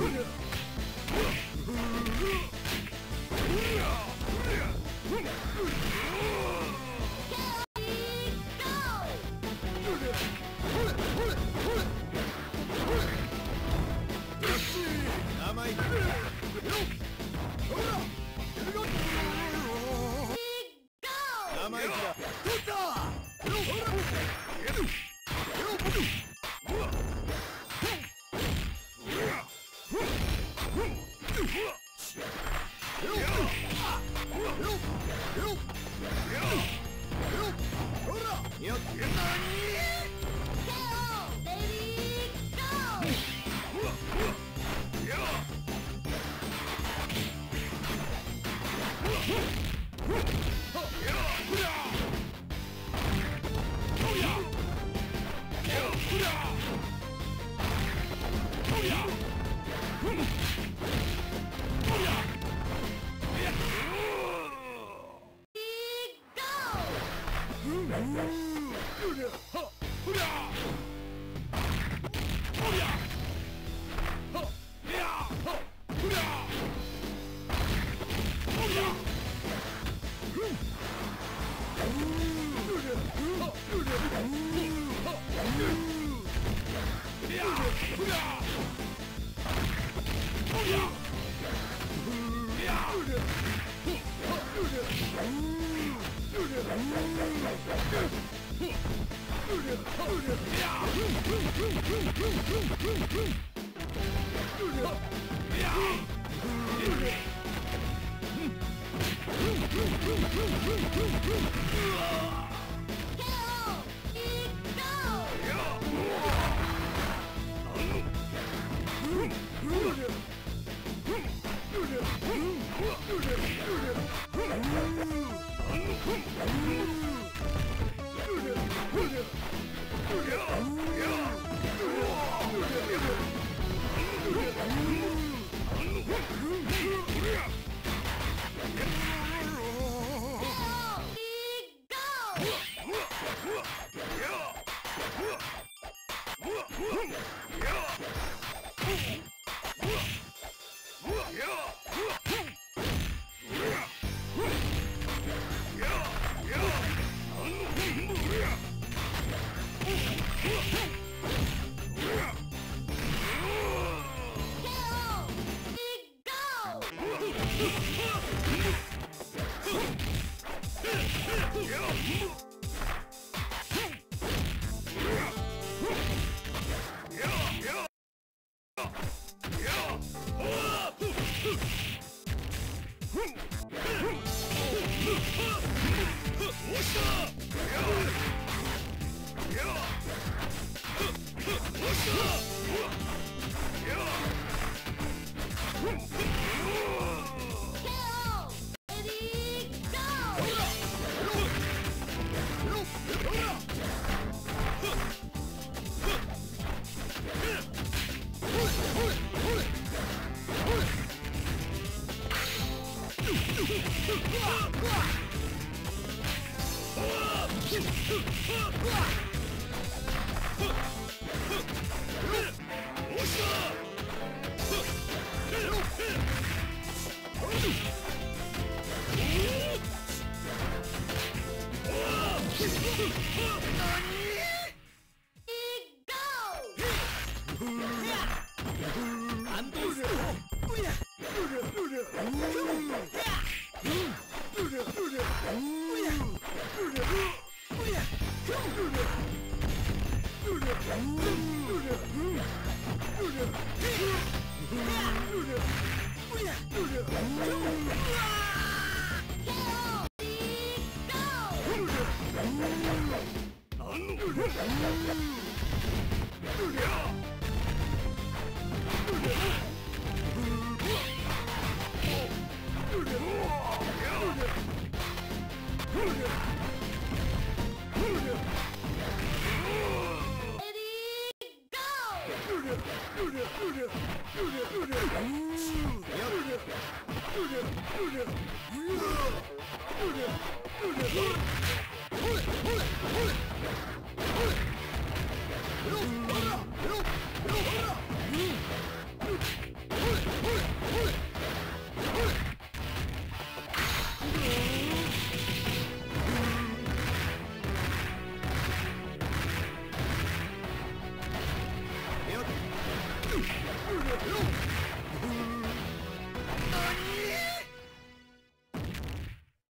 生意気だ Hurrah! Yeah! Ready, Huh! Yep.